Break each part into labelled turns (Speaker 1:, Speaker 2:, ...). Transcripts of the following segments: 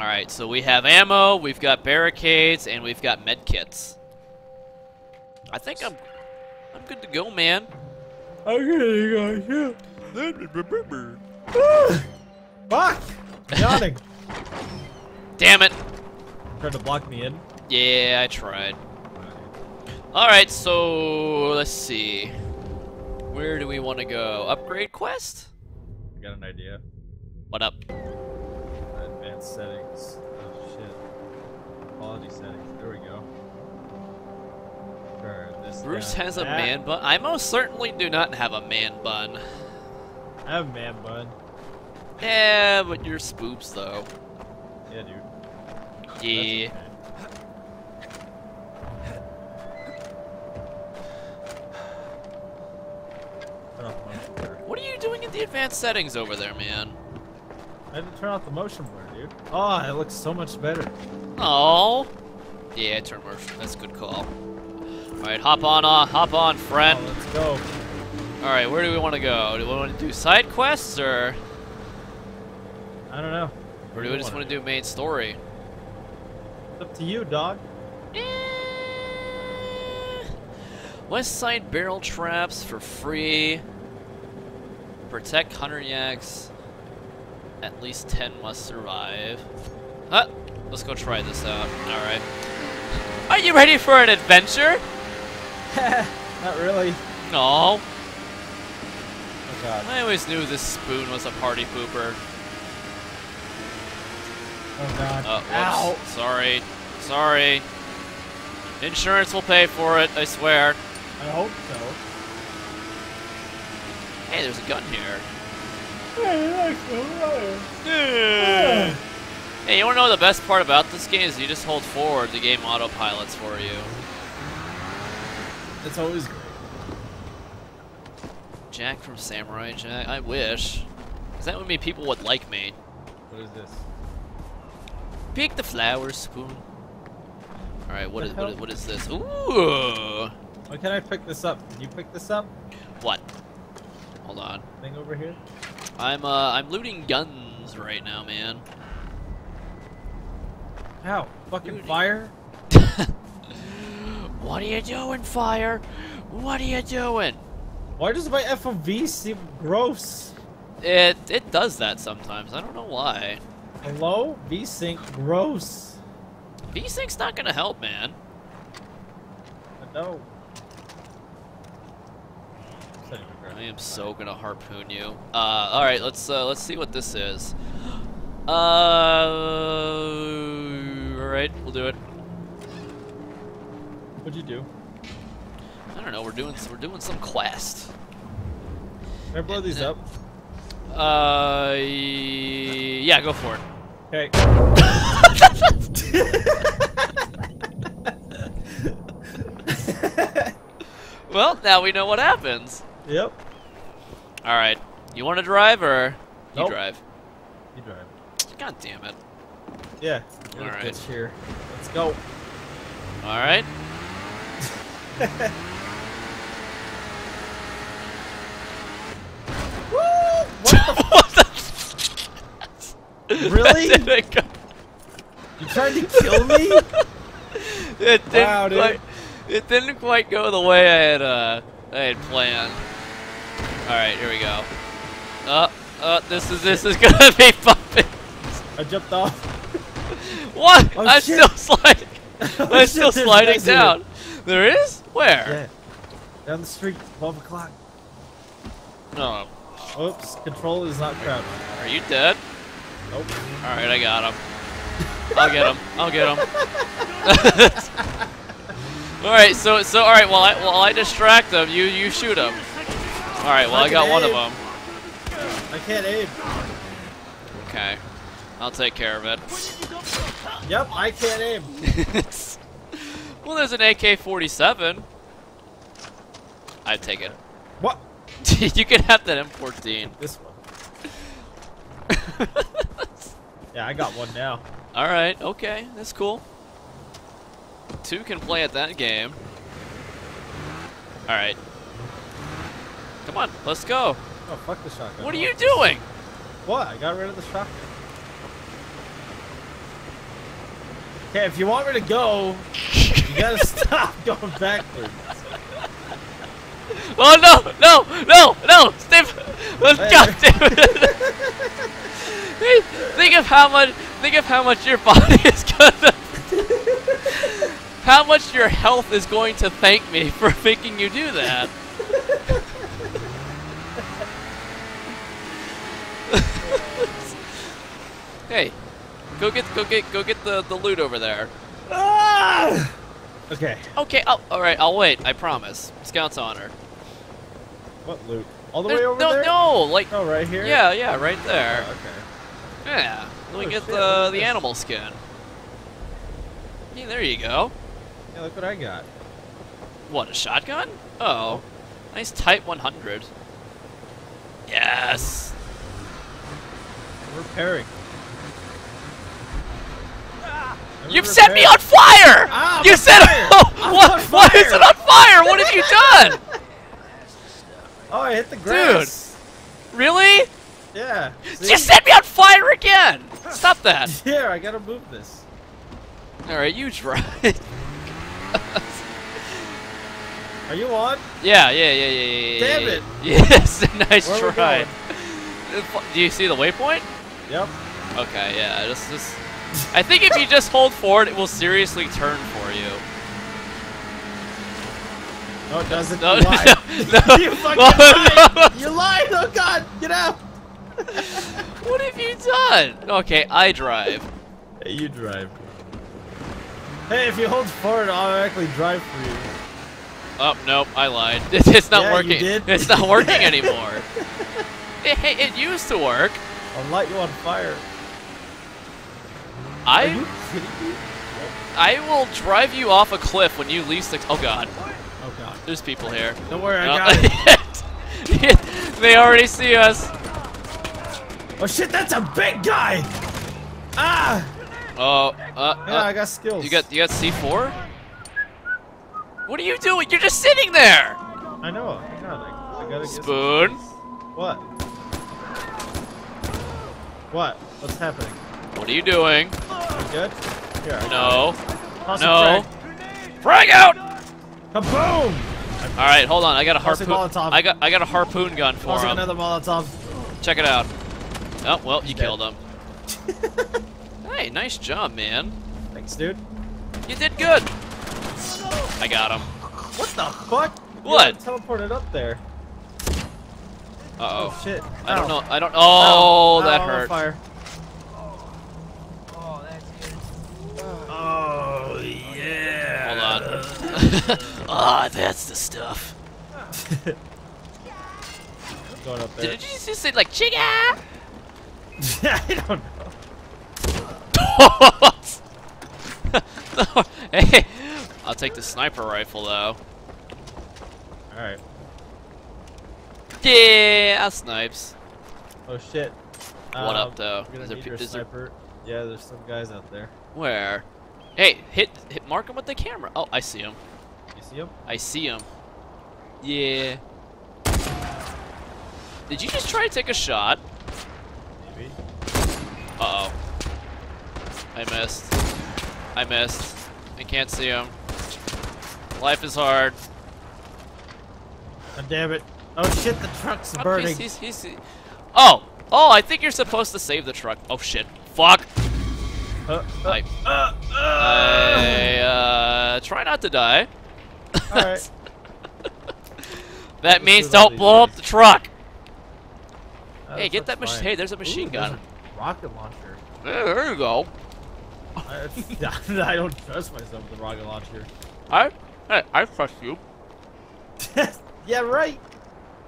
Speaker 1: Alright, so we have ammo, we've got barricades, and we've got med kits. I think I'm I'm good to go, man.
Speaker 2: I'm gonna go too. Fuck! Yawning.
Speaker 1: Damn it.
Speaker 2: Trying to block me in.
Speaker 1: Yeah, I tried. Alright, so let's see. Where do we want to go? Upgrade quest?
Speaker 2: I got an idea.
Speaker 1: What up?
Speaker 2: Settings. Oh shit. Quality settings. There we go.
Speaker 1: Bruce has a
Speaker 2: that.
Speaker 1: man bun. I most certainly do not have a man bun.
Speaker 2: I have a man bun.
Speaker 1: Yeah, but you're spoops though.
Speaker 2: Yeah, dude.
Speaker 1: Yeah.
Speaker 2: okay. Turn off the motion blur.
Speaker 1: What are you doing in the advanced settings over there, man?
Speaker 2: I had to turn off the motion blur, dude. Oh, it looks so much better.
Speaker 1: Oh. Yeah, turn motion. That's a good call. Alright, hop on, uh, hop on, friend.
Speaker 2: Oh, let's go.
Speaker 1: Alright, where do we want to go? Do we want to do side quests or,
Speaker 2: I don't know.
Speaker 1: or do we just want to do main story?
Speaker 2: It's up to you, dog.
Speaker 1: Eh. West Side barrel traps for free. Protect hunter yaks. At least 10 must survive. Huh? Let's go try this out. Alright. Are you ready for an adventure?
Speaker 2: Not really.
Speaker 1: No.
Speaker 2: Oh god.
Speaker 1: I always knew this spoon was a party pooper.
Speaker 2: Oh god.
Speaker 1: Uh, whoops.
Speaker 2: Ow.
Speaker 1: Sorry. Sorry. Insurance will pay for it, I swear.
Speaker 2: I hope so.
Speaker 1: Hey, there's a gun here.
Speaker 2: Yeah.
Speaker 1: Hey, you wanna know the best part about this game is you just hold forward, the game autopilots for you.
Speaker 2: It's always great.
Speaker 1: Jack from Samurai Jack, I wish. Cause that would mean people would like me.
Speaker 2: What is this?
Speaker 1: Pick the flower spoon. Alright, what
Speaker 2: The
Speaker 1: is, what
Speaker 2: hell?
Speaker 1: is what is this? Ooh!
Speaker 2: Why can't I pick this up? Can you pick this up?
Speaker 1: What? Hold on.
Speaker 2: Thing over here?
Speaker 1: I'm uh I'm looting guns right now, man.
Speaker 2: How? Fucking
Speaker 1: Dude.
Speaker 2: fire?
Speaker 1: What are you doing, fire? What are you doing?
Speaker 2: Why does my FOV seem gross?
Speaker 1: It it does that sometimes. I don't know why.
Speaker 2: Hello? V-Sync gross.
Speaker 1: VSync's not gonna help, man.
Speaker 2: I know. Setting for
Speaker 1: I am so gonna harpoon you. Uh, all right, let's uh, let's see what this is. Uh, all right, we'll do it.
Speaker 2: What'd you do?
Speaker 1: I don't know. We're doing we're doing some quest.
Speaker 2: Can I blow these up?
Speaker 1: Uh, yeah, go for it.
Speaker 2: Okay.
Speaker 1: Well, now we know what happens.
Speaker 2: Yep.
Speaker 1: All right, you want to drive or you
Speaker 2: Nope.
Speaker 1: drive?
Speaker 2: You drive.
Speaker 1: God damn it!
Speaker 2: Yeah.
Speaker 1: All right.
Speaker 2: Here. Let's go.
Speaker 1: All right. what the?
Speaker 2: Really?
Speaker 1: That didn't go-
Speaker 2: You tried to kill me?
Speaker 1: it didn't
Speaker 2: Wow, dude.
Speaker 1: quite. It didn't quite go the way I had uh I had planned. All right, here we go. Uh, uh, this is this is gonna be bumping.
Speaker 2: I jumped off.
Speaker 1: What?
Speaker 2: Oh,
Speaker 1: I'm
Speaker 2: shit.
Speaker 1: still sliding.
Speaker 2: Oh,
Speaker 1: I'm
Speaker 2: shit,
Speaker 1: still sliding down. There is? Where?
Speaker 2: Yeah. Down the street, 12 o'clock.
Speaker 1: Oh,
Speaker 2: Oops, control is not crouched.
Speaker 1: are you dead?
Speaker 2: Nope.
Speaker 1: All right, I got him. I'll get him. I'll get him. All right, so so all right. While I while I distract them, you you shoot them. All right. Well, I got one of them.
Speaker 2: I can't aim.
Speaker 1: Okay. I'll take care of it.
Speaker 2: Yep, I can't aim.
Speaker 1: well, there's an AK-47. I'd take it.
Speaker 2: What?
Speaker 1: you can have that M14.
Speaker 2: This one. Yeah, I got one now.
Speaker 1: All right. Okay. That's cool. Two can play at that game. All right. Come on. Let's go.
Speaker 2: Oh, fuck the shotgun.
Speaker 1: What are you doing?
Speaker 2: What? I got rid of the shotgun. Okay, if you want me to go, you gotta stop going backwards.
Speaker 1: Oh no, no, no, no!
Speaker 2: Hey,
Speaker 1: God damn it! Think of how much. Think of how much your body is gonna. How much your health is going to thank me for making you do that. hey, go get, go get, go get the the loot over there.
Speaker 2: Ah! Okay.
Speaker 1: Okay, oh, all right, I'll wait. I promise. Scout's honor.
Speaker 2: What loot? All the
Speaker 1: There's-
Speaker 2: way over
Speaker 1: no,
Speaker 2: there?
Speaker 1: no, no. like
Speaker 2: Oh, right here?
Speaker 1: yeah, yeah, right there.
Speaker 2: Oh, okay.
Speaker 1: Yeah, let me
Speaker 2: Oh,
Speaker 1: get
Speaker 2: shit,
Speaker 1: the the animal skin. Yeah, there you go.
Speaker 2: Yeah, look what I got.
Speaker 1: What, a shotgun? Oh, nice Type 100. Yes.
Speaker 2: I'm repairing.
Speaker 1: You've set me on fire!
Speaker 2: Ah,
Speaker 1: you set
Speaker 2: fire!
Speaker 1: Oh,
Speaker 2: I'm
Speaker 1: what?
Speaker 2: on
Speaker 1: Why is it on fire? What have you done?
Speaker 2: Oh, I hit the grass.
Speaker 1: Dude, really?
Speaker 2: Yeah. see?
Speaker 1: You set me on fire again! Stop that.
Speaker 2: Here, I gotta move this.
Speaker 1: All right, you try.
Speaker 2: Are you on?
Speaker 1: yeah, yeah, yeah, yeah, yeah.
Speaker 2: Damn
Speaker 1: yeah.
Speaker 2: it.
Speaker 1: Yes, nice
Speaker 2: Where
Speaker 1: try. Do you see the waypoint?
Speaker 2: Yep.
Speaker 1: Okay, yeah, just, just. I think if you just hold forward, it will seriously turn for you.
Speaker 2: No, it doesn't.
Speaker 1: No,
Speaker 2: you lied.
Speaker 1: no, no.
Speaker 2: you fucking lied.
Speaker 1: no.
Speaker 2: You lied. Oh God, get out.
Speaker 1: What have you done? Okay, I drive.
Speaker 2: Hey, you drive. Hey, if you hold forward, it'll automatically drive for you.
Speaker 1: Oh nope, I lied. It's not
Speaker 2: Yeah, you
Speaker 1: working.
Speaker 2: did.
Speaker 1: It's not working anymore. it, it used to work.
Speaker 2: I'll light you on fire.
Speaker 1: I? I will drive you off a cliff when you least. Oh god,
Speaker 2: Oh God.
Speaker 1: there's people here.
Speaker 2: Don't worry, I got it.
Speaker 1: they already see us.
Speaker 2: Oh shit, that's a big guy. Ah.
Speaker 1: Oh, uh,
Speaker 2: Yeah,
Speaker 1: uh,
Speaker 2: I got skills.
Speaker 1: you got you got C4? What are you doing? You're just sitting there.
Speaker 2: I know. I, I gotta
Speaker 1: Spoon.
Speaker 2: What? What? What's happening?
Speaker 1: What are you doing?
Speaker 2: You good? Here.
Speaker 1: No.
Speaker 2: Toss
Speaker 1: no.
Speaker 2: frag.
Speaker 1: Frag out!
Speaker 2: Kaboom!
Speaker 1: All right, hold on. I got a harpoon. I got I got a harpoon gun for him.
Speaker 2: another Molotov.
Speaker 1: Check it out. Oh well, you
Speaker 2: Dead.
Speaker 1: killed him. hey, nice job, man.
Speaker 2: Thanks, dude.
Speaker 1: You did good. I got him.
Speaker 2: What the fuck?
Speaker 1: What?
Speaker 2: got teleported up there.
Speaker 1: Uh
Speaker 2: Oh,
Speaker 1: oh.
Speaker 2: shit.
Speaker 1: I don't know. I don't. Oh,
Speaker 2: Ow,
Speaker 1: that
Speaker 2: I'm
Speaker 1: hurt.
Speaker 2: Fire.
Speaker 3: Oh, that's good.
Speaker 2: Oh yeah.
Speaker 1: Hold on. Ah, that's the stuff.
Speaker 2: Going up there.
Speaker 1: Did you just say like chicken?
Speaker 2: I don't know.
Speaker 1: hey, I'll take the sniper rifle though.
Speaker 2: All right.
Speaker 1: Yeah, I snipes.
Speaker 2: Oh shit.
Speaker 1: What up,
Speaker 2: Um,
Speaker 1: though?
Speaker 2: We're gonna
Speaker 1: Is there
Speaker 2: need
Speaker 1: pe-
Speaker 2: your
Speaker 1: is there-
Speaker 2: Yeah, there's some guys out there.
Speaker 1: Where? Hey, hit hit mark him with the camera. Oh, I see him.
Speaker 2: You see them?
Speaker 1: I see him. Yeah. Did you just try to take a shot?
Speaker 2: Maybe.
Speaker 1: Uh oh. I missed. I missed. I can't see him. Life is hard.
Speaker 2: Oh, damn it. Oh shit, the truck's
Speaker 1: Oh,
Speaker 2: burning.
Speaker 1: He's, he's, he's, oh! Oh, I think you're supposed to save the truck. Oh shit. Fuck!
Speaker 2: Uh, uh,
Speaker 1: I,
Speaker 2: uh, uh.
Speaker 1: I uh, try not to die.
Speaker 2: Alright.
Speaker 1: That means don't blow up the truck.
Speaker 2: Uh,
Speaker 1: hey, get that machine. Hey, there's a machine
Speaker 2: Ooh,
Speaker 1: gun.
Speaker 2: a rocket launcher.
Speaker 1: There you go.
Speaker 2: I, I don't trust myself with a rocket launcher.
Speaker 1: I, hey, I trust you.
Speaker 2: yeah, right.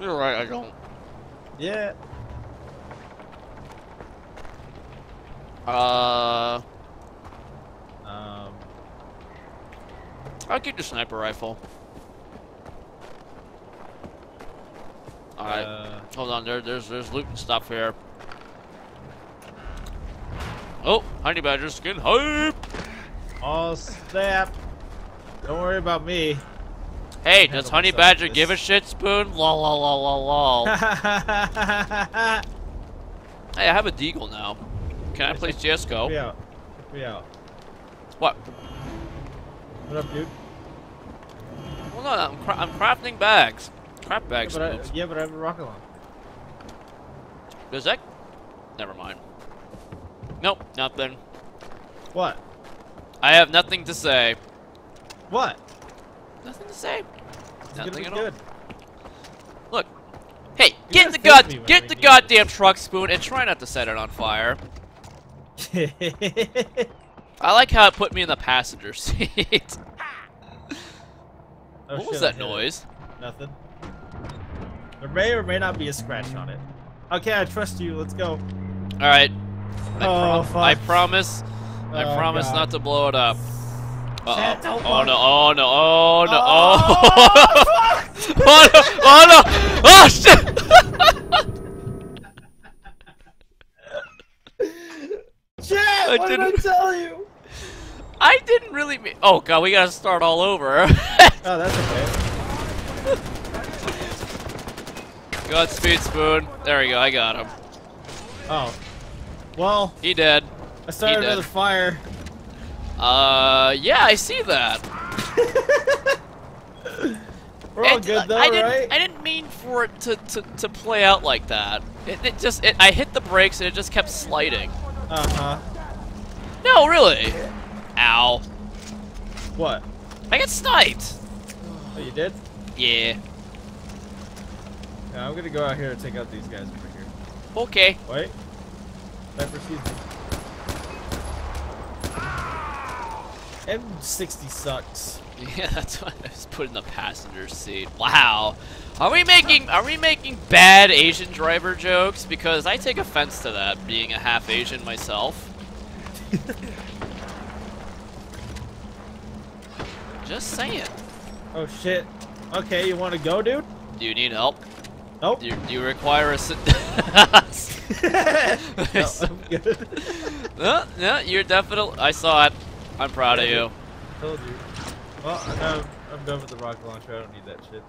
Speaker 1: You're right. I don't.
Speaker 2: Yeah.
Speaker 1: Uh,
Speaker 2: Um.
Speaker 1: I'll keep the sniper rifle. All right.
Speaker 2: Uh,
Speaker 1: Hold on, there, there's there's loot and stuff here. Oh, honey badger skin hype!
Speaker 2: oh snap! Don't worry about me.
Speaker 1: Hey, does honey badger give a shit spoon? Lol lol lol lol lol. hey, I have a deagle now. Can I play CS:GO?
Speaker 2: out. Check me out.
Speaker 1: What?
Speaker 2: What up, dude?
Speaker 1: Hold on, I'm, cra I'm crafting bags. Crap
Speaker 2: Yeah,
Speaker 1: bags.
Speaker 2: but I, yeah, but I have a rocket launcher.
Speaker 1: Does that? Never mind. Nope, nothing.
Speaker 2: What?
Speaker 1: I have nothing to say.
Speaker 2: What?
Speaker 1: Nothing to say.
Speaker 2: It's
Speaker 1: Nothing at
Speaker 2: be
Speaker 1: all.
Speaker 2: good.
Speaker 1: Look. Hey,
Speaker 2: You
Speaker 1: get in the
Speaker 2: gotta film me
Speaker 1: god, get the goddamn truck spoon and try not to set it on fire. I like how it put me in the passenger seat.
Speaker 2: Oh,
Speaker 1: what was that
Speaker 2: hit it.
Speaker 1: noise?
Speaker 2: Nothing. There may or may not be a scratch on it. Okay, I trust you. Let's go.
Speaker 1: All right. I,
Speaker 2: Oh,
Speaker 1: prom- I
Speaker 2: fuck.
Speaker 1: promise. I
Speaker 2: Oh,
Speaker 1: promise
Speaker 2: God.
Speaker 1: not to blow it up. Uh
Speaker 2: Shit,
Speaker 1: oh.
Speaker 2: don't
Speaker 1: Oh no! Oh no! Oh no!
Speaker 2: Oh,
Speaker 1: Oh! oh no! Oh no! Oh shit!
Speaker 2: Shit!
Speaker 1: I
Speaker 2: what did I
Speaker 1: didn't-
Speaker 2: tell you?
Speaker 1: I didn't really mean. Oh god, we gotta start all over.
Speaker 2: Oh, that's okay.
Speaker 1: Godspeed, Spoon. There we go. I got him.
Speaker 2: Oh. Well,
Speaker 1: He dead.
Speaker 2: I started
Speaker 1: did.
Speaker 2: another fire.
Speaker 1: Uh, yeah, I see that.
Speaker 2: We're all
Speaker 1: It-
Speaker 2: good though,
Speaker 1: I didn't,
Speaker 2: right?
Speaker 1: I didn't mean for it to, to, to play out like that. It, it just, it, I hit the brakes and it just kept sliding.
Speaker 2: Uh huh.
Speaker 1: No, really. Ow.
Speaker 2: What?
Speaker 1: I got sniped.
Speaker 2: Oh, you did?
Speaker 1: Yeah.
Speaker 2: Yeah, I'm gonna go out here and take out these guys over here.
Speaker 1: Okay.
Speaker 2: Wait. Pepper sees me. M60 sucks.
Speaker 1: Yeah, that's why I was put in the passenger seat. Wow. Are we making are we making bad Asian driver jokes? Because I take offense to that, being a half Asian myself. Just saying.
Speaker 2: Oh shit. Okay, you wanna go, dude?
Speaker 1: Do you need help?
Speaker 2: Nope.
Speaker 1: Do you, do you require a?
Speaker 2: no, I'm good.
Speaker 1: no, no, you're definitely. I saw it. I'm proud of you.
Speaker 2: Told you. Well, I'm, I'm done with the rocket launcher. I don't need that shit.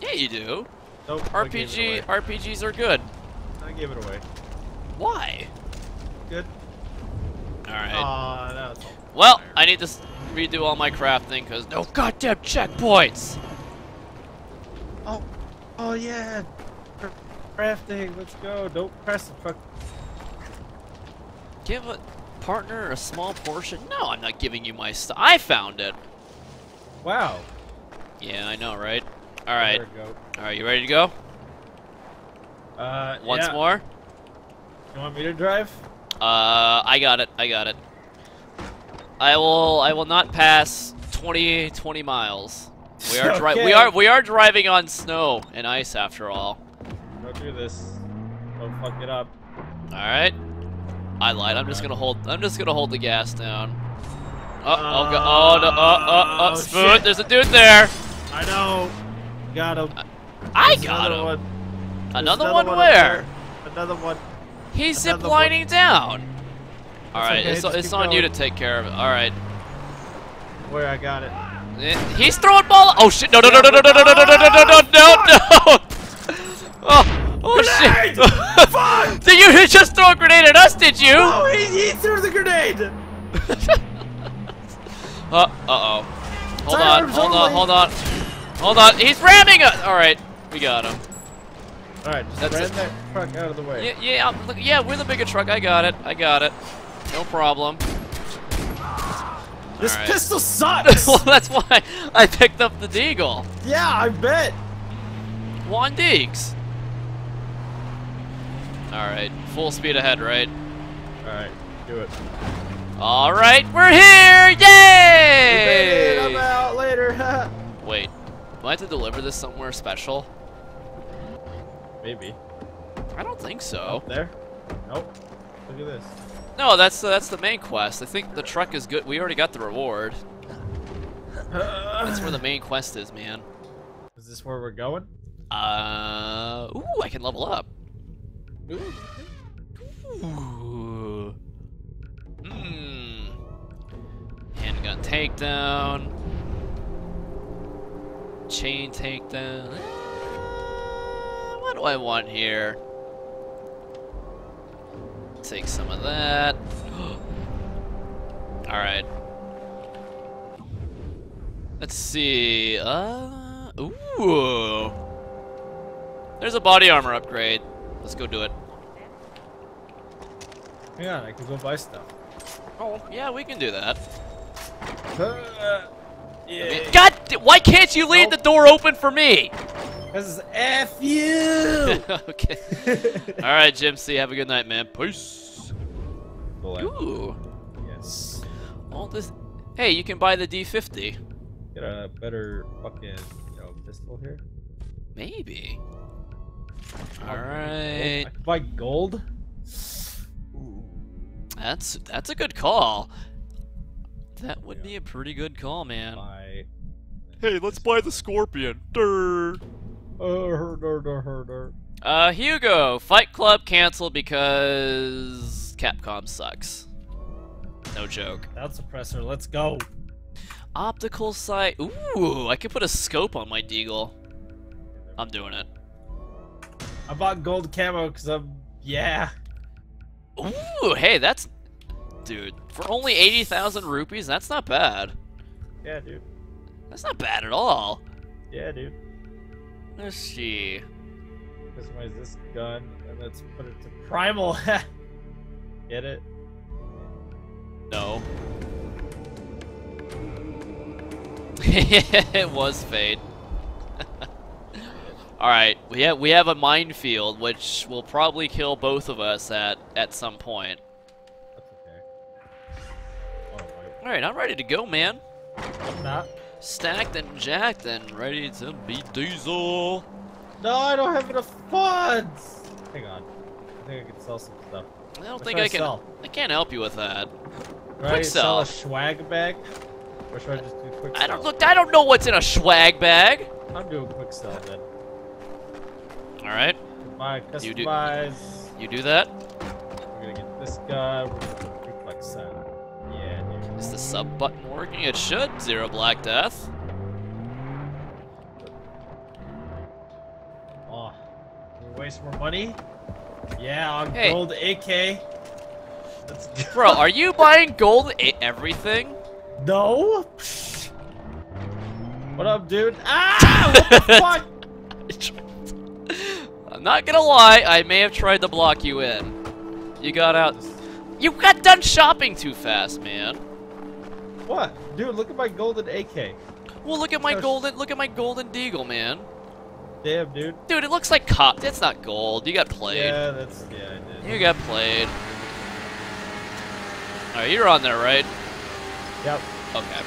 Speaker 1: Yeah, you do.
Speaker 2: Nope. I
Speaker 1: RPG. RPGs are good.
Speaker 2: I gave it away.
Speaker 1: Why?
Speaker 2: Good.
Speaker 1: All right.
Speaker 2: Aw, that was all.
Speaker 1: Well, I need to redo all my crafting because no goddamn checkpoints.
Speaker 2: Oh, oh yeah. Cra- Crafting. Let's go. Don't press the fuck.
Speaker 1: Give a partner a small portion. No, I'm not giving you my stuff. I found it.
Speaker 2: Wow.
Speaker 1: Yeah, I know, right? All right. All right, you ready to go?
Speaker 2: Uh,
Speaker 1: Once
Speaker 2: yeah.
Speaker 1: more.
Speaker 2: You want me to drive?
Speaker 1: Uh, I got it. I got it. I will. I will not pass 20 20 miles. We are
Speaker 2: Okay.
Speaker 1: We are. We are driving on snow and ice after all.
Speaker 2: Don't this. Don't fuck it up.
Speaker 1: All right. I lied. I'm just gonna hold. I'm just gonna hold the gas down. Oh, oh, go- oh, no, oh, oh, oh,
Speaker 2: Oh,
Speaker 1: spoon. There's a dude there.
Speaker 2: I know. Got him.
Speaker 1: I
Speaker 2: There's
Speaker 1: got
Speaker 2: another
Speaker 1: him.
Speaker 2: One. There's
Speaker 1: Another, one,
Speaker 2: up
Speaker 1: where?
Speaker 2: Another one.
Speaker 1: He's
Speaker 2: Another
Speaker 1: ziplining down. All
Speaker 2: It's okay,
Speaker 1: it's, it's on you to take care of it. All right.
Speaker 2: Where I got it.
Speaker 1: Eh, He's throwing ball. Oh shit! No! No! No! No! No! No! No! No! No! No! No! No! No! Oh! Oh shit!
Speaker 2: Fuck!
Speaker 1: Did you just throw a grenade at us? Did you?
Speaker 2: Oh, he, he threw the grenade!
Speaker 1: Uh, uh oh. Hold on, hold on, hold on. Hold on, he's ramming us! Alright, we got him.
Speaker 2: Alright, just
Speaker 1: That's
Speaker 2: ram
Speaker 1: it.
Speaker 2: that truck out of the way.
Speaker 1: Yeah, yeah, I'm- look, yeah, we're the bigger truck. I got it. I got it. No problem.
Speaker 2: this
Speaker 1: alright.
Speaker 2: pistol sucks!
Speaker 1: well, that's why I picked up the Deagle.
Speaker 2: yeah, I bet!
Speaker 1: Juan Deeks. Alright, full speed ahead, right?
Speaker 2: Alright, do it.
Speaker 1: Alright, we're here!
Speaker 2: We made it, I'm
Speaker 1: Yay!
Speaker 2: out later.
Speaker 1: Wait, do I have to deliver this somewhere special?
Speaker 2: Maybe.
Speaker 1: I don't think so.
Speaker 2: There? Nope. Look at this.
Speaker 1: No, that's uh, that's the main quest. I think the truck is good. We already got the reward. That's where the main quest is, man.
Speaker 2: Is this where we're going?
Speaker 1: Uh, ooh, I can level up. Hmm. Handgun takedown. Chain takedown. Uh, what do I want here? Take some of that. Alright. Let's see. Uh, ooh. There's a body armor upgrade. Let's go do it.
Speaker 2: Hang on, I can go buy stuff.
Speaker 1: Oh, yeah, we can do that.
Speaker 2: Uh, yeah.
Speaker 1: God, why can't you leave the door open for me?
Speaker 2: This is F you!
Speaker 1: okay. All right, Jim. See, have a good night, man. Peace.
Speaker 2: Bullet.
Speaker 1: Ooh.
Speaker 2: Yes.
Speaker 1: All this. Hey, you can buy the D50.
Speaker 2: Get a better fucking, you know, pistol here.
Speaker 1: Maybe.
Speaker 2: I'll buy gold.
Speaker 1: right.
Speaker 2: I can buy gold?
Speaker 1: That's that's a good call. That would be a pretty good call, man.
Speaker 2: Buy.
Speaker 1: Hey, let's buy the Scorpion. Durr.
Speaker 2: Herder, herder, herder.
Speaker 1: Uh, Hugo, Fight Club canceled because Capcom sucks. No joke.
Speaker 2: Sound suppressor, let's go.
Speaker 1: Optical sight. Ooh, I could put a scope on my Deagle. I'm doing it.
Speaker 2: I bought gold camo because I'm, yeah.
Speaker 1: Ooh, hey, that's. Dude, for only 80,000 rupees, that's not bad.
Speaker 2: Yeah, dude.
Speaker 1: That's not bad at all.
Speaker 2: Yeah, dude.
Speaker 1: Let's see.
Speaker 2: Customize this gun and let's put it to primal. Get it?
Speaker 1: No. it was Fade. Alright, we have we have a minefield which will probably kill both of us at at some point.
Speaker 2: That's okay.
Speaker 1: Alright, I'm ready to go, man.
Speaker 2: I'm not.
Speaker 1: Stacked and jacked and ready to be diesel.
Speaker 2: No, I don't have enough funds. Hang on. I think I can sell some stuff.
Speaker 1: I don't think I can
Speaker 2: sell?
Speaker 1: I can't help you with that.
Speaker 2: Right?
Speaker 1: sell.
Speaker 2: Sell a swag bag? Or should I just do quick
Speaker 1: I don't look I don't know what's in a swag bag.
Speaker 2: I'm doing quick sell then.
Speaker 1: Alright,
Speaker 2: Buy,
Speaker 1: You do-
Speaker 2: customize.
Speaker 1: you do that.
Speaker 2: We're gonna get this guy. We're gonna do quick quick sell. Yeah, dude.
Speaker 1: Is the sub button working? It should. Zero Black Death.
Speaker 2: Oh, we waste more money? Yeah, on
Speaker 1: Hey.
Speaker 2: gold AK.
Speaker 1: Bro, are you buying gold everything?
Speaker 2: No. What up, dude? Ah! What the fuck?
Speaker 1: I'm not gonna lie, I may have tried to block you in. You got out. You got done shopping too fast, man.
Speaker 2: What? Dude, look at my golden AK.
Speaker 1: Well, look at my golden, look at my golden deagle, man.
Speaker 2: Damn, dude.
Speaker 1: Dude, it looks like cop. That's not gold. You got played.
Speaker 2: Yeah, that's yeah, I did.
Speaker 1: You got played. Alright, you're on there, right?
Speaker 2: Yep.
Speaker 1: Okay.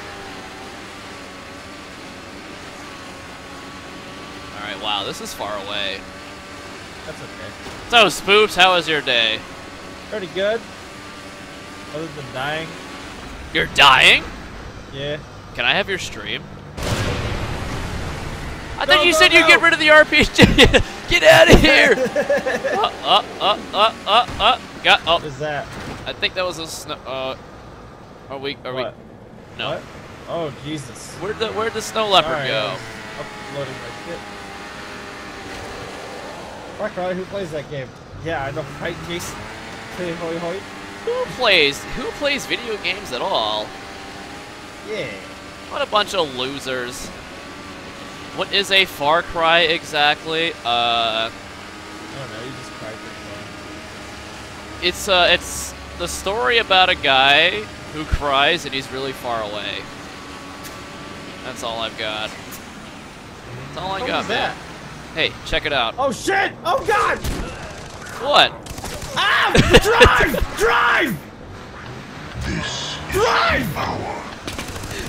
Speaker 1: Alright, wow, this is far away.
Speaker 2: That's okay.
Speaker 1: So, Spoops, how was your day?
Speaker 2: Pretty good. Other than dying.
Speaker 1: You're dying?
Speaker 2: Yeah.
Speaker 1: Can I have your stream? I
Speaker 2: No,
Speaker 1: thought you
Speaker 2: no,
Speaker 1: said you'd get rid of the RPG. get out of here! uh, uh, uh, uh, uh, uh. Got.
Speaker 2: What
Speaker 1: Oh,
Speaker 2: is that?
Speaker 1: I think that was a snow. Uh, are we? Are
Speaker 2: what?
Speaker 1: we? No.
Speaker 2: What? Oh, Jesus.
Speaker 1: Where'd the Where'd the snow leopard
Speaker 2: Alright, I
Speaker 1: go?
Speaker 2: Uploading my shit. Fuck, right, who plays that game? Yeah, I know. Right, Jason? Hey, hoy, hoy.
Speaker 1: Who plays? Who plays video games at all?
Speaker 2: Yeah.
Speaker 1: What a bunch of losers. What is a Far Cry exactly? Uh,
Speaker 2: I don't know, you just cried for fun.
Speaker 1: it's uh, it's the story about a guy who cries and he's really far away. That's all I've got. That's all I
Speaker 2: What
Speaker 1: got, man.
Speaker 2: that?
Speaker 1: Hey, check it out.
Speaker 2: Oh shit! Oh god!
Speaker 1: What?
Speaker 2: Ah! Drive! Drive! Drive!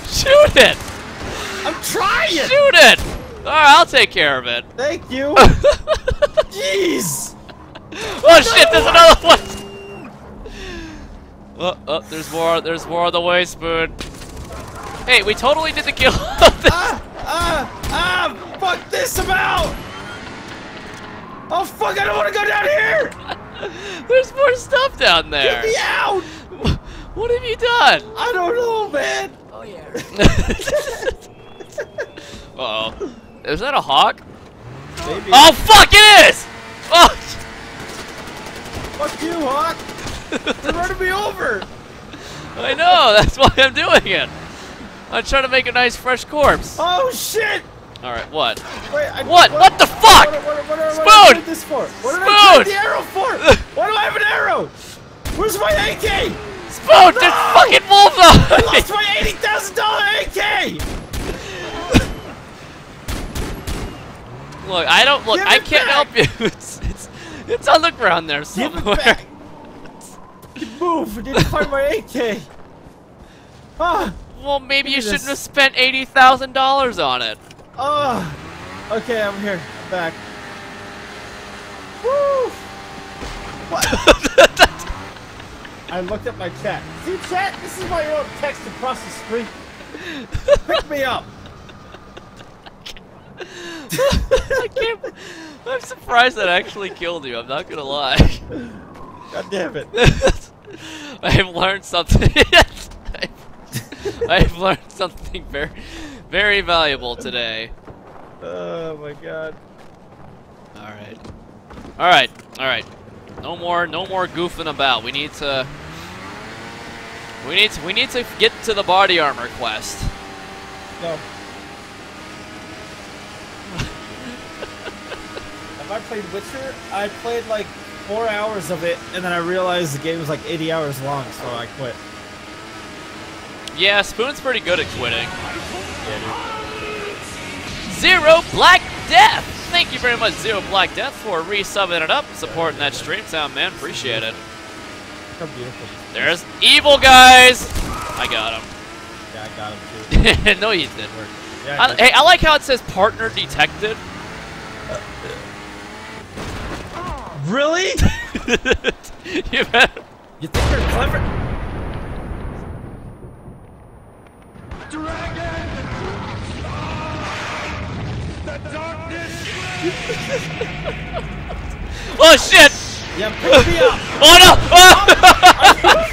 Speaker 1: Shoot it!
Speaker 2: I'm trying!
Speaker 1: Shoot it! All right, I'll take care of it.
Speaker 2: Thank you! Jeez!
Speaker 1: Oh shit! There's another one. Oh, oh, there's more. There's more on the way, Spoon. Hey, we totally did the kill.
Speaker 2: Ah! Ah! Ah! Fuck this about! Oh fuck! I don't want to go down here!
Speaker 1: there's more stuff down there.
Speaker 2: Get me out!
Speaker 1: What have you done?
Speaker 2: I don't know, man.
Speaker 3: Oh yeah.
Speaker 1: Uh oh. Is that a hawk?
Speaker 2: Maybe.
Speaker 1: Oh fuck! It is. Oh.
Speaker 2: Fuck you, Hawk! You're running me over!
Speaker 1: I know. That's why I'm doing it. I'm trying to make a nice fresh corpse.
Speaker 2: Oh shit!
Speaker 1: All right, what?
Speaker 2: Wait, I,
Speaker 1: What? What the fuck?
Speaker 2: What, what, what, what,
Speaker 1: Spoon!
Speaker 2: this for? What did I
Speaker 1: Spoon!
Speaker 2: the arrow for? Why do I have an arrow? Where's my AK?
Speaker 1: Spoon,
Speaker 2: No!
Speaker 1: fucking
Speaker 2: I lost my eighty thousand dollar AK.
Speaker 1: Look, I don't look.
Speaker 2: Give
Speaker 1: I can't
Speaker 2: back!
Speaker 1: help you. It's, it's it's on the ground there
Speaker 2: Give
Speaker 1: somewhere.
Speaker 2: it back. Move! I didn't find my AK. Ah,
Speaker 1: Well, maybe you shouldn't
Speaker 2: this.
Speaker 1: have spent eighty thousand dollars on it.
Speaker 2: Ah. Okay, I'm here. I'm back. Woo! What? I looked at my chat. See, chat, this is my own text across the screen. Pick me up.
Speaker 1: I can't. I'm surprised that actually killed you. I'm not gonna lie.
Speaker 2: God damn it.
Speaker 1: I've learned something. I've learned something very, very valuable today.
Speaker 2: Oh my god.
Speaker 1: All right, all right, all right. No more, no more goofing about. We need to. We need to. We need to get to the body armor quest.
Speaker 2: No. Have I played Witcher? I played like four hours of it, and then I realized the game was like 80 hours long, so I quit.
Speaker 1: Yeah, Spoon's pretty good at quitting. Zero Black Death. Thank you very much, Zero Black Death, for resubbing it up, supporting that stream sound, man. Appreciate it.
Speaker 2: How beautiful.
Speaker 1: There's evil guys. I got him.
Speaker 2: Yeah, I got him too.
Speaker 1: no, you didn't.
Speaker 2: Yeah, I did.
Speaker 1: hey, I like how it says partner detected.
Speaker 2: Really?
Speaker 1: you better.
Speaker 2: You think you're clever?
Speaker 1: Oh shit!
Speaker 2: Yeah, pick me up.
Speaker 1: Oh no! Oh!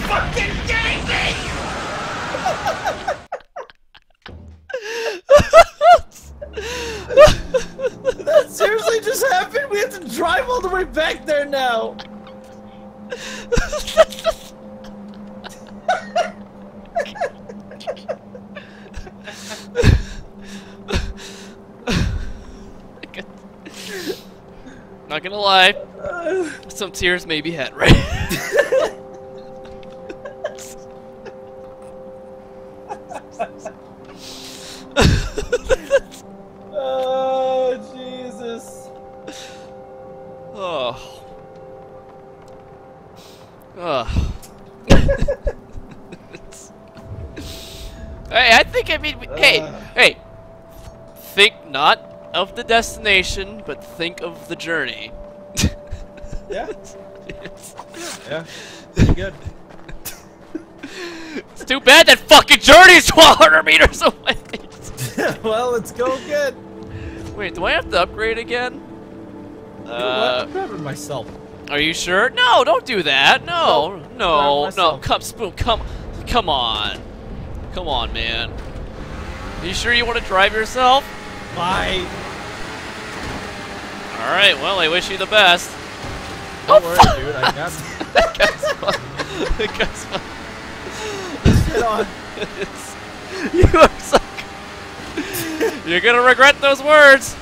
Speaker 2: fucking kidding me? that seriously just happened? We have to drive all the way back there now.
Speaker 1: Lie,
Speaker 2: Uh,
Speaker 1: some tears may be had right.
Speaker 2: oh, Jesus.
Speaker 1: oh. Oh. hey, I think I mean, hey,
Speaker 2: Uh.
Speaker 1: hey. Think not of the destination, but think of the journey.
Speaker 2: Yeah,
Speaker 1: it's,
Speaker 2: yeah. Pretty good.
Speaker 1: it's too bad that fucking journey's 1,200 meters away.
Speaker 2: well, let's go good.
Speaker 1: Wait, do I have to upgrade again?
Speaker 2: you know what?
Speaker 1: Uh,
Speaker 2: I'm grabbing myself.
Speaker 1: are you sure? No, don't do that. No, no, no.
Speaker 2: myself.
Speaker 1: Come, spoon. Come, come on, come on, man. Are you sure you want to drive yourself?
Speaker 2: Bye.
Speaker 1: All right. Well, I wish you the best.
Speaker 2: Oh, don't
Speaker 1: Oh,
Speaker 2: worry,
Speaker 1: fuck.
Speaker 2: dude. I got
Speaker 1: that guy's fun. that guy's fun.
Speaker 2: on.
Speaker 1: It's- you are so. You're gonna regret those words.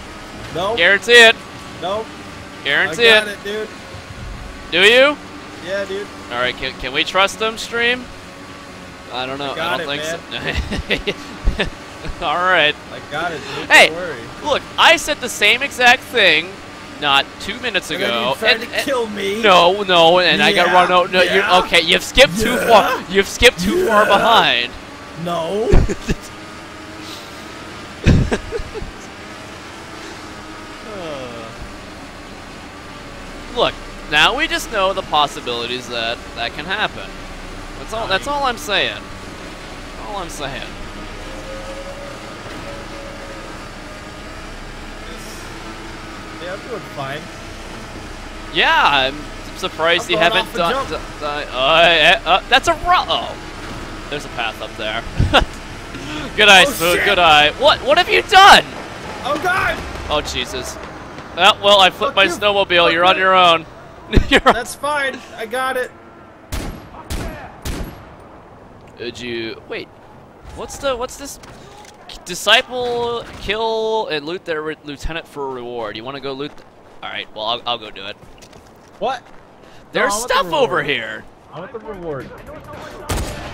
Speaker 2: Nope.
Speaker 1: Guarantee it.
Speaker 2: Nope. I
Speaker 1: Guarantee
Speaker 2: got
Speaker 1: it.
Speaker 2: it, dude.
Speaker 1: Do you?
Speaker 2: Yeah, dude.
Speaker 1: All right. Can, can we trust them, stream? I don't know. I,
Speaker 2: got
Speaker 1: don't
Speaker 2: it,
Speaker 1: think so. All right.
Speaker 2: I got it, dude.
Speaker 1: Hey.
Speaker 2: Don't worry.
Speaker 1: Look, I said the same exact thing not two minutes
Speaker 2: And
Speaker 1: ago. and-
Speaker 2: to
Speaker 1: and-
Speaker 2: kill me.
Speaker 1: no, no, and I got run out. No,
Speaker 2: yeah,
Speaker 1: you're okay. You've skipped too far. You've skipped too far behind.
Speaker 2: No.
Speaker 1: Look, now we just know the possibilities that that can happen. That's all. That's all I'm saying. All I'm saying.
Speaker 2: Yeah, I'm doing fine.
Speaker 1: Yeah, I'm surprised
Speaker 2: I'm
Speaker 1: you haven't done.
Speaker 2: jump.
Speaker 1: d- di- uh, eh, uh, that's a ro- Oh, there's a path up there. good eye,
Speaker 2: Oh, shit.
Speaker 1: Good eye. What? What have you done?
Speaker 2: Oh God!
Speaker 1: Oh Jesus. Ah, well, I flipped
Speaker 2: Fuck
Speaker 1: my
Speaker 2: you.
Speaker 1: snowmobile.
Speaker 2: Fuck
Speaker 1: You're on
Speaker 2: you.
Speaker 1: your own.
Speaker 2: That's fine. I got it.
Speaker 1: Did you wait? What's the what's this? Disciple, kill, and loot their lieutenant for a reward. You want to go loot? All right. Well, I'll, I'll go do it.
Speaker 2: What?
Speaker 1: There's
Speaker 2: I want the
Speaker 1: stuff over here.
Speaker 2: I want the reward.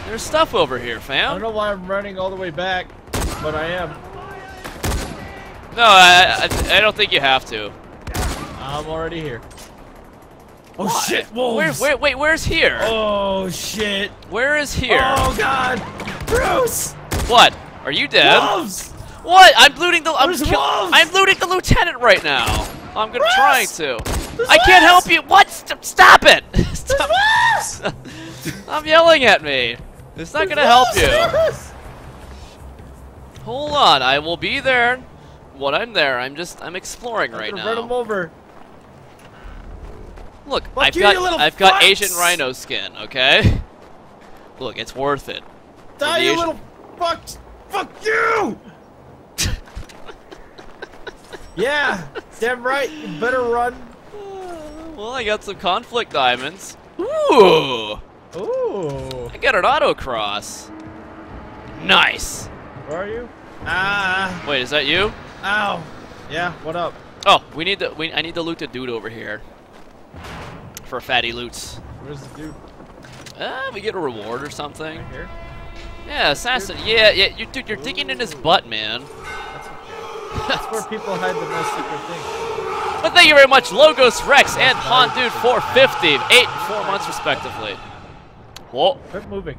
Speaker 1: There's stuff over here, fam.
Speaker 2: I don't know why I'm running all the way back, but I am.
Speaker 1: No, I, I I don't think you have to.
Speaker 2: I'm already here. Oh
Speaker 1: Why?
Speaker 2: shit,
Speaker 1: Where,
Speaker 2: wolves!
Speaker 1: where, wait, where's here?
Speaker 2: Oh shit!
Speaker 1: Where is here?
Speaker 2: Oh god! Bruce!
Speaker 1: What? Are you dead?
Speaker 2: Wolves!
Speaker 1: What? I'm looting the. I'm! I'm looting the lieutenant right now. I'm gonna try to.
Speaker 2: There's
Speaker 1: I can't help you. What? St- stop it! Stop. I'm yelling at me. It's not
Speaker 2: There's
Speaker 1: gonna help you. Hold on. I will be there. When I'm there, I'm just I'm exploring
Speaker 2: I'm
Speaker 1: right now.
Speaker 2: Run them over.
Speaker 1: Look,
Speaker 2: Fuck
Speaker 1: I've
Speaker 2: you,
Speaker 1: got
Speaker 2: you
Speaker 1: I've got! Asian rhino skin. Okay. Look, it's worth it.
Speaker 2: Die, you
Speaker 1: Asian-
Speaker 2: little fucks! Fuck you! yeah, damn right. You better run.
Speaker 1: Uh, well, I got some conflict diamonds. Ooh!
Speaker 2: Ooh.
Speaker 1: I got an autocross. Nice.
Speaker 2: Where are you? Ah.
Speaker 1: Wait, is that you?
Speaker 2: Ow. Yeah. What up?
Speaker 1: Oh, we need to. We, I need to loot the dude over here. For fatty loots.
Speaker 2: Where's the dude?
Speaker 1: Uh, we get a reward or something.
Speaker 2: Right here.
Speaker 1: Yeah, assassin. Yeah, yeah. You, dude, you're digging in his butt, man.
Speaker 2: That's okay. That's where people hide the most secret things.
Speaker 1: But thank you very much, Logos Rex and Han Dude 450, eight and four months respectively. Whoa,
Speaker 2: Quit moving.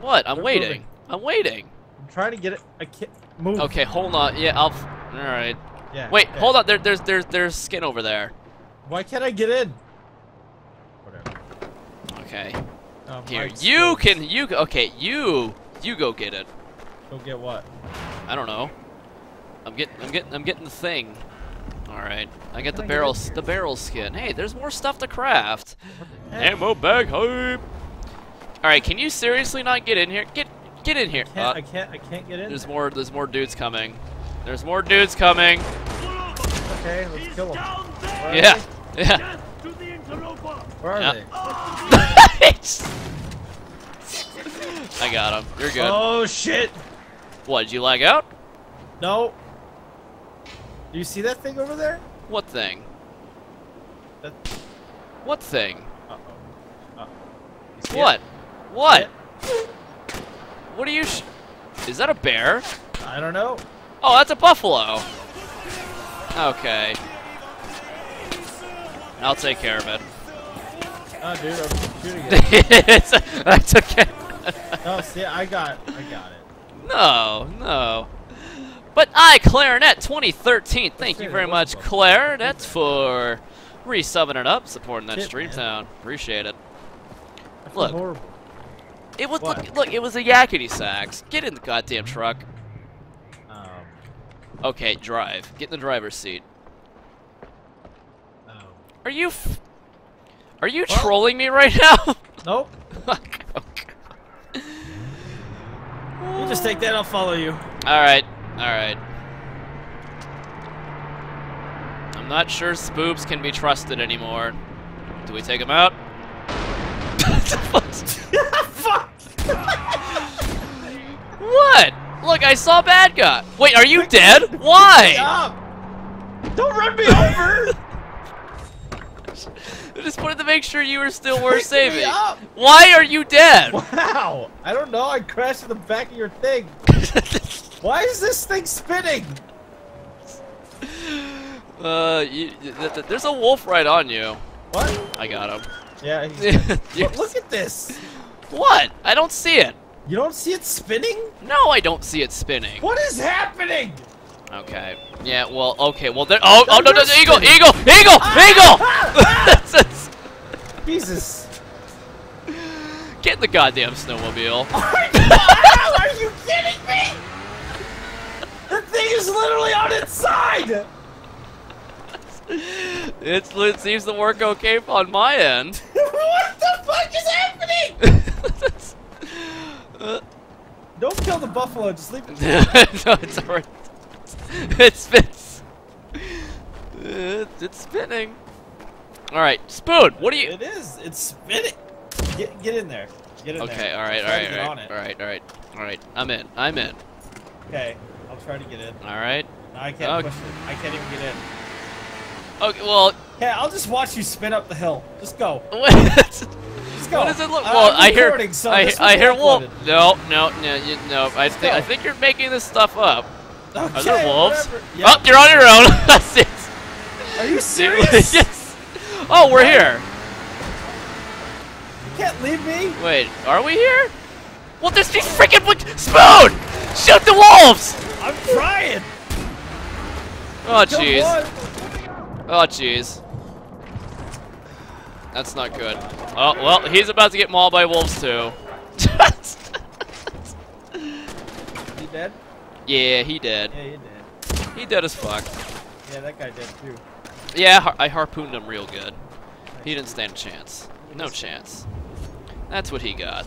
Speaker 1: what? I'm
Speaker 2: They're
Speaker 1: waiting.
Speaker 2: moving.
Speaker 1: I'm waiting.
Speaker 2: I'm trying to get it. I can't move.
Speaker 1: Okay, hold on. Yeah, I'll. All right.
Speaker 2: Yeah.
Speaker 1: Wait,
Speaker 2: okay.
Speaker 1: hold on. There, there's, there's, there's skin over there.
Speaker 2: Why can't I get in? Whatever.
Speaker 1: Okay.
Speaker 2: Um,
Speaker 1: Here,
Speaker 2: Mike's
Speaker 1: you
Speaker 2: still-
Speaker 1: can. You. Okay, you. You go get it.
Speaker 2: Go get what?
Speaker 1: I don't know. I'm getting. I'm getting. I'm getting the thing. All right. I get the
Speaker 2: Can get
Speaker 1: barrel. The barrel skin. Hey, there's more stuff to craft.
Speaker 2: What the heck?
Speaker 1: Ammo bag hype. All right, can you seriously not get in here? Get get in here.
Speaker 2: Can't,
Speaker 1: Uh,
Speaker 2: I can't. I can't get in.
Speaker 1: there's
Speaker 2: there.
Speaker 1: more. There's more dudes coming. There's more dudes coming.
Speaker 2: Okay, let's kill them.
Speaker 1: Yeah. Yeah.
Speaker 2: Where are
Speaker 1: Yeah.
Speaker 2: they?
Speaker 1: I got him. You're good.
Speaker 2: Oh shit!
Speaker 1: What? Did you lag out?
Speaker 2: No. Do you see that thing over there?
Speaker 1: What thing?
Speaker 2: That.
Speaker 1: What thing?
Speaker 2: Uh oh. Uh. You see it?
Speaker 1: What? What? What are you? Sh- Is that a bear?
Speaker 2: I don't know.
Speaker 1: Oh, that's a buffalo. Okay. I'll take care of it.
Speaker 2: Oh, dude, I'm shooting it.
Speaker 1: Took it.
Speaker 2: oh, see, I got, I got it.
Speaker 1: No, no. But I, Clarinet 2013, thank you very much. Claire. That's for resubbing it up, supporting that
Speaker 2: Shit,
Speaker 1: stream
Speaker 2: man.
Speaker 1: town. Appreciate it. Look.
Speaker 2: horrible.
Speaker 1: It was
Speaker 2: What?
Speaker 1: look, look, it was a yakety sax. Get in the goddamn truck.
Speaker 2: Um,
Speaker 1: Okay, drive. Get in the driver's seat.
Speaker 2: um,
Speaker 1: Are you Are you
Speaker 2: Well-
Speaker 1: trolling me right now?
Speaker 2: nope. You just take that. I'll follow you.
Speaker 1: All right, all right. I'm not sure spoobs can be trusted anymore. Do we take him out?
Speaker 2: Fuck!
Speaker 1: what? Look, I saw bad guy. Wait, are you dead? Why?
Speaker 2: Stop! Don't run me over!
Speaker 1: I just wanted to make sure you were still worth
Speaker 2: Pick me
Speaker 1: saving.
Speaker 2: up.
Speaker 1: Why are you dead?
Speaker 2: Wow! I don't know. I crashed in the back of your thing. Why is this thing spinning?
Speaker 1: uh, you, th- th- there's a wolf right on you.
Speaker 2: What?
Speaker 1: I got him.
Speaker 2: Yeah. He's, But look at this.
Speaker 1: what? I don't see it.
Speaker 2: You don't see it spinning?
Speaker 1: No, I don't see it spinning.
Speaker 2: What is happening?
Speaker 1: Okay. Yeah. Well. Okay. Well. There. Oh. Oh no. No. no eagle. Eagle. Eagle. Eagle.
Speaker 2: Jesus.
Speaker 1: Get in the goddamn snowmobile.
Speaker 2: Are you kidding me? The thing is literally on its side.
Speaker 1: It's, it seems to work okay on my end.
Speaker 2: what the fuck is happening? Don't kill the buffalo. Just leave it.
Speaker 1: no, it's alright. It spins. It's, it's spinning. All right, spoon. What do you?
Speaker 2: It is. It's spinning. Get, get in there. Get in there.
Speaker 1: Okay. All right. All right. All right. All right. All right. All Alright, I'm in. I'm in.
Speaker 2: Okay, I'll try to get in.
Speaker 1: Alright.
Speaker 2: No, I can't
Speaker 1: Okay.
Speaker 2: push it. I can't even get in.
Speaker 1: Okay, well,
Speaker 2: Hey, I'll just watch you spin up the hill. Just go.
Speaker 1: what,
Speaker 2: Just go.
Speaker 1: what does it look? Well, I hear,
Speaker 2: so
Speaker 1: I, I hear
Speaker 2: uploaded.
Speaker 1: No, no, no, you, no. I think, I think you're making this stuff up.
Speaker 2: Okay,
Speaker 1: Are there wolves?
Speaker 2: whatever.
Speaker 1: Oh, you're on your own. That's it.
Speaker 2: Are you serious?
Speaker 1: yes. Oh, we're here.
Speaker 2: You can't leave me.
Speaker 1: Wait, are we here? Well, there's these freaking spoon. Shoot the wolves.
Speaker 2: I'm trying.
Speaker 1: Oh, jeez. Oh, jeez. That's not good. Oh, well, he's about to get mauled by wolves, too.
Speaker 2: You dead?
Speaker 1: Yeah, he did.
Speaker 2: Yeah, you did.
Speaker 1: He dead as fuck.
Speaker 2: Yeah, that guy did too.
Speaker 1: Yeah, har- I harpooned him real good. He didn't stand a chance. No chance. That's what he got.